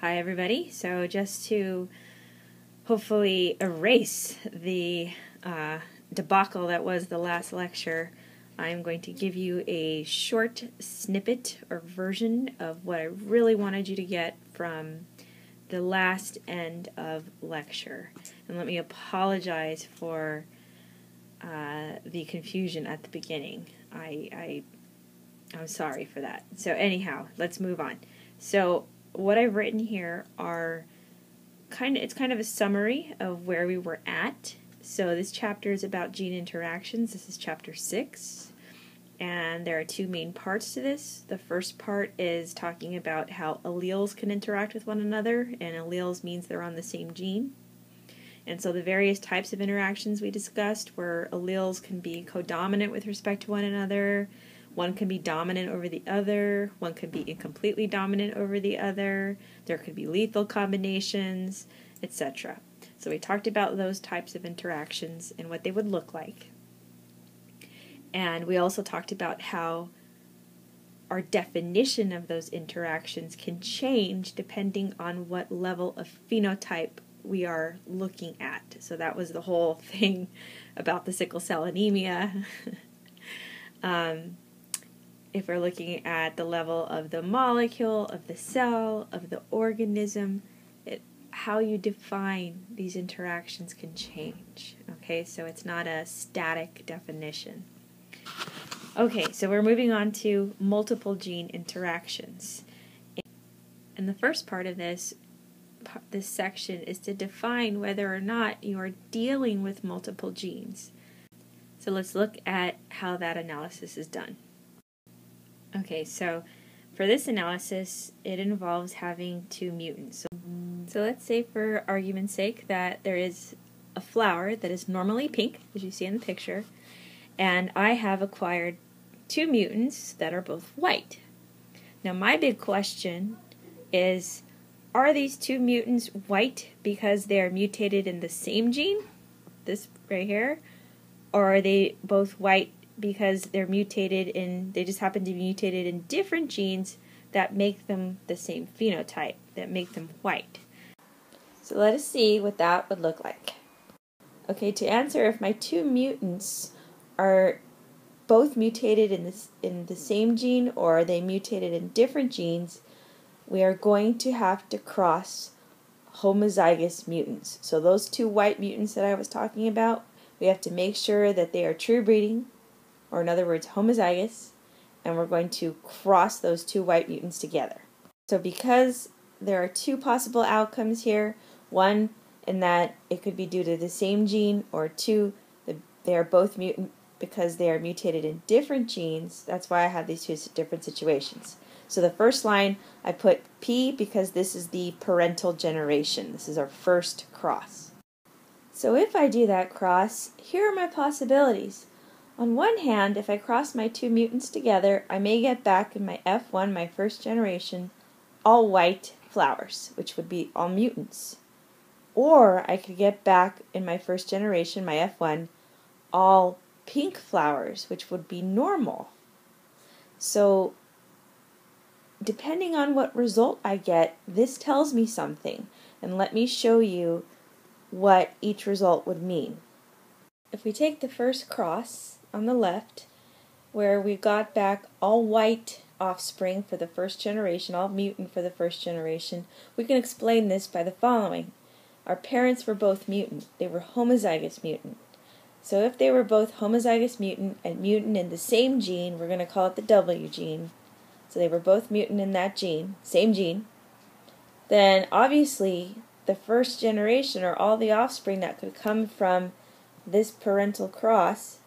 Hi, everybody. So, just to hopefully erase the uh, debacle that was the last lecture, I'm going to give you a short snippet or version of what I really wanted you to get from the last end of lecture. And let me apologize for uh, the confusion at the beginning. I, I I'm sorry for that. So anyhow, let's move on. So what I've written here are kind of it's kind of a summary of where we were at. So this chapter is about gene interactions. This is chapter 6. And there are two main parts to this. The first part is talking about how alleles can interact with one another, and alleles means they're on the same gene. And so the various types of interactions we discussed where alleles can be codominant with respect to one another, one can be dominant over the other, one could be incompletely dominant over the other, there could be lethal combinations, etc. So we talked about those types of interactions and what they would look like. And we also talked about how our definition of those interactions can change depending on what level of phenotype we are looking at. So that was the whole thing about the sickle cell anemia. um, if we're looking at the level of the molecule, of the cell, of the organism, it, how you define these interactions can change. Okay, so it's not a static definition. Okay, so we're moving on to multiple gene interactions. And the first part of this this section is to define whether or not you are dealing with multiple genes. So let's look at how that analysis is done. Okay, so for this analysis, it involves having two mutants. So, so let's say, for argument's sake, that there is a flower that is normally pink, as you see in the picture, and I have acquired two mutants that are both white. Now, my big question is are these two mutants white because they are mutated in the same gene, this right here, or are they both white because they're mutated in, they just happen to be mutated in different genes that make them the same phenotype, that make them white. So let us see what that would look like. Okay, to answer if my two mutants are both mutated in this in the same gene or are they mutated in different genes, we are going to have to cross homozygous mutants. So those two white mutants that I was talking about, we have to make sure that they are true breeding or in other words, homozygous, and we're going to cross those two white mutants together. So because there are two possible outcomes here, one in that it could be due to the same gene, or two, they are both mutant because they are mutated in different genes. That's why I have these two different situations. So the first line, I put P because this is the parental generation. This is our first cross. So if I do that cross, here are my possibilities. On one hand, if I cross my two mutants together, I may get back in my F1, my first generation, all white flowers, which would be all mutants. Or I could get back in my first generation, my F1, all pink flowers, which would be normal. So, depending on what result I get, this tells me something. And let me show you what each result would mean. If we take the first cross, on the left where we got back all white offspring for the first generation, all mutant for the first generation, we can explain this by the following. Our parents were both mutant. They were homozygous mutant. So if they were both homozygous mutant and mutant in the same gene, we're going to call it the W gene. So they were both mutant in that gene, same gene. Then obviously the first generation or all the offspring that could come from this parental cross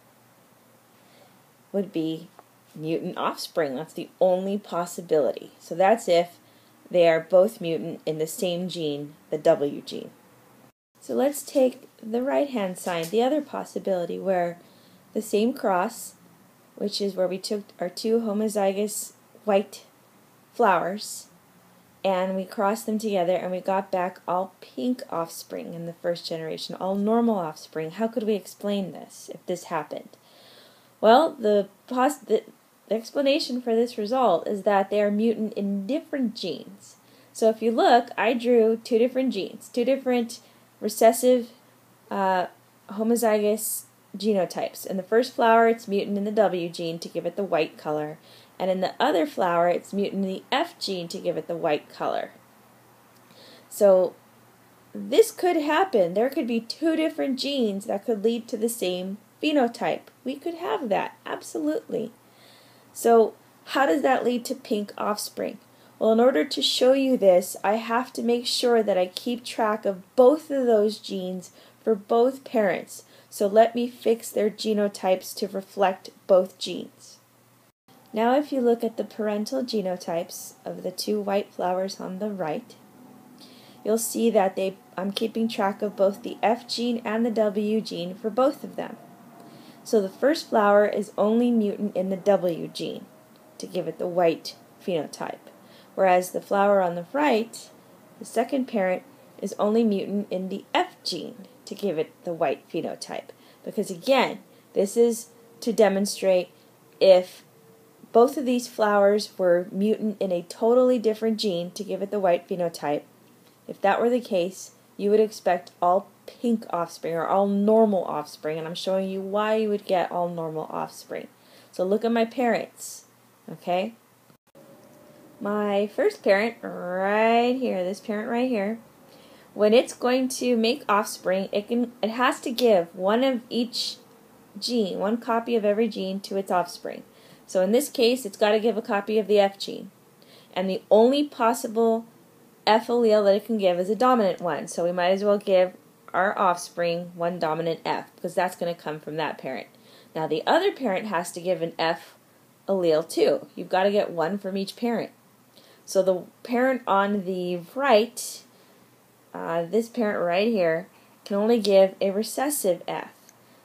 would be mutant offspring. That's the only possibility. So that's if they are both mutant in the same gene, the W gene. So let's take the right hand side, the other possibility where the same cross, which is where we took our two homozygous white flowers and we crossed them together and we got back all pink offspring in the first generation, all normal offspring. How could we explain this if this happened? Well, the, pos- the explanation for this result is that they are mutant in different genes. So if you look, I drew two different genes, two different recessive uh, homozygous genotypes. In the first flower, it's mutant in the W gene to give it the white color, and in the other flower, it's mutant in the F gene to give it the white color. So this could happen. There could be two different genes that could lead to the same phenotype. We could have that, absolutely. So how does that lead to pink offspring? Well, in order to show you this, I have to make sure that I keep track of both of those genes for both parents. So let me fix their genotypes to reflect both genes. Now if you look at the parental genotypes of the two white flowers on the right, you'll see that they I'm keeping track of both the F gene and the W gene for both of them. So the first flower is only mutant in the W gene to give it the white phenotype, whereas the flower on the right, the second parent, is only mutant in the F gene to give it the white phenotype. Because again, this is to demonstrate if both of these flowers were mutant in a totally different gene to give it the white phenotype, if that were the case, you would expect all pink offspring or all normal offspring, and I'm showing you why you would get all normal offspring. So look at my parents, okay? My first parent, right here, this parent right here, when it's going to make offspring, it can it has to give one of each gene, one copy of every gene to its offspring. So in this case, it's got to give a copy of the F gene. And the only possible F allele that it can give is a dominant one. So we might as well give our offspring one dominant F because that's going to come from that parent. Now the other parent has to give an F allele too. You've got to get one from each parent. So the parent on the right, uh, this parent right here, can only give a recessive F.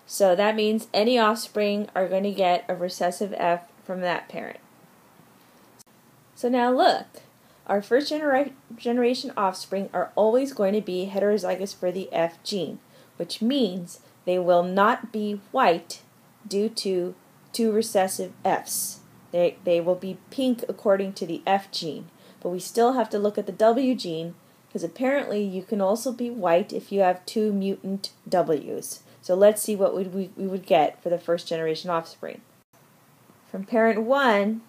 So that means any offspring are going to get a recessive F from that parent. So now look, our first genera generation offspring are always going to be heterozygous for the F gene, which means they will not be white due to two recessive Fs. They, they will be pink according to the F gene, but we still have to look at the W gene because apparently you can also be white if you have two mutant Ws. So let's see what we, we, we would get for the first generation offspring. From parent 1,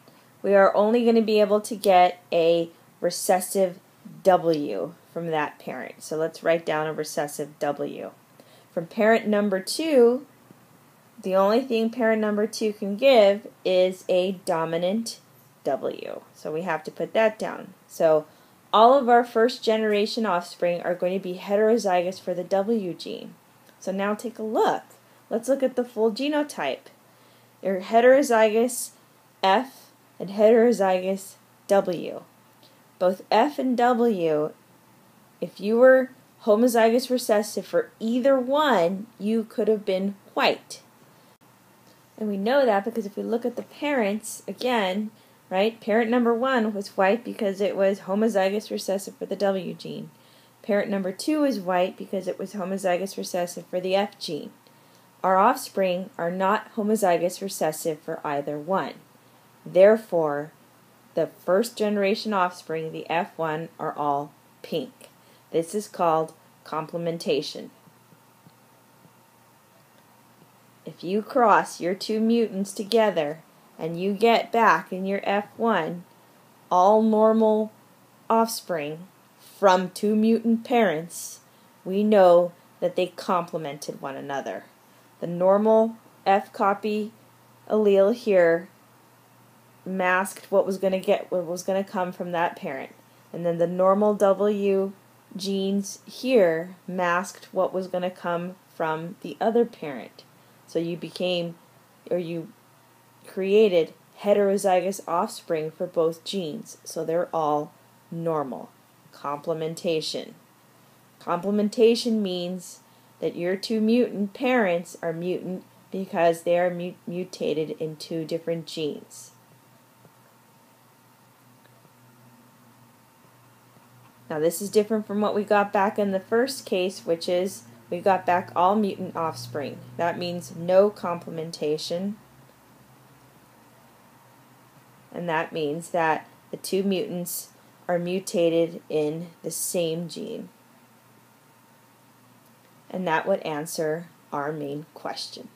we are only going to be able to get a recessive W from that parent. So let's write down a recessive W. From parent number 2, the only thing parent number 2 can give is a dominant W. So we have to put that down. So all of our first generation offspring are going to be heterozygous for the W gene. So now take a look. Let's look at the full genotype. Your heterozygous F and heterozygous W both F and W, if you were homozygous recessive for either one, you could have been white. And we know that because if we look at the parents, again, right, parent number one was white because it was homozygous recessive for the W gene. Parent number two is white because it was homozygous recessive for the F gene. Our offspring are not homozygous recessive for either one. Therefore, the first generation offspring, the F1, are all pink. This is called complementation. If you cross your two mutants together and you get back in your F1 all normal offspring from two mutant parents, we know that they complemented one another. The normal F copy allele here masked what was going to get what was going to come from that parent. And then the normal W genes here masked what was going to come from the other parent. So you became or you created heterozygous offspring for both genes. So they're all normal. Complementation. Complementation means that your two mutant parents are mutant because they are mu mutated in two different genes. Now this is different from what we got back in the first case, which is we got back all mutant offspring. That means no complementation. And that means that the two mutants are mutated in the same gene? And that would answer our main question.